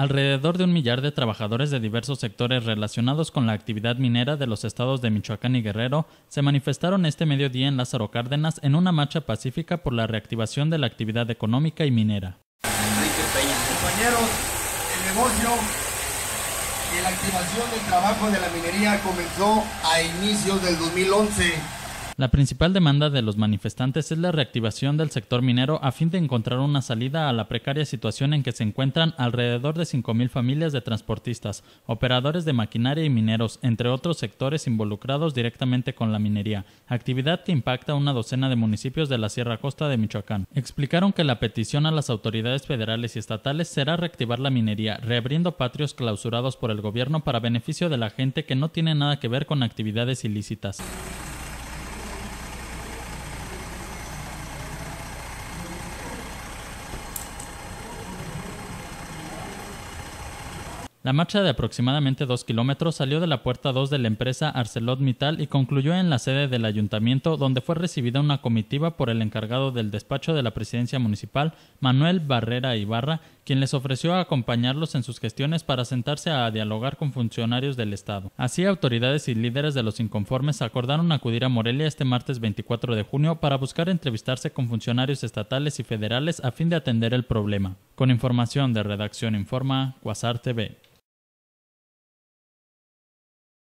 Alrededor de un millar de trabajadores de diversos sectores relacionados con la actividad minera de los estados de Michoacán y Guerrero se manifestaron este mediodía en Lázaro Cárdenas en una marcha pacífica por la reactivación de la actividad económica y minera. Compañeros, el negocio y la activación del trabajo de la minería comenzó a inicios del 2011 la principal demanda de los manifestantes es la reactivación del sector minero a fin de encontrar una salida a la precaria situación en que se encuentran alrededor de 5.000 familias de transportistas, operadores de maquinaria y mineros, entre otros sectores involucrados directamente con la minería, actividad que impacta a una docena de municipios de la Sierra Costa de Michoacán. Explicaron que la petición a las autoridades federales y estatales será reactivar la minería, reabriendo patrios clausurados por el gobierno para beneficio de la gente que no tiene nada que ver con actividades ilícitas. La marcha de aproximadamente dos kilómetros salió de la puerta 2 de la empresa ArcelorMittal y concluyó en la sede del ayuntamiento, donde fue recibida una comitiva por el encargado del despacho de la presidencia municipal, Manuel Barrera Ibarra, quien les ofreció acompañarlos en sus gestiones para sentarse a dialogar con funcionarios del Estado. Así, autoridades y líderes de los inconformes acordaron acudir a Morelia este martes 24 de junio para buscar entrevistarse con funcionarios estatales y federales a fin de atender el problema. Con información de Redacción Informa, Quasar TV.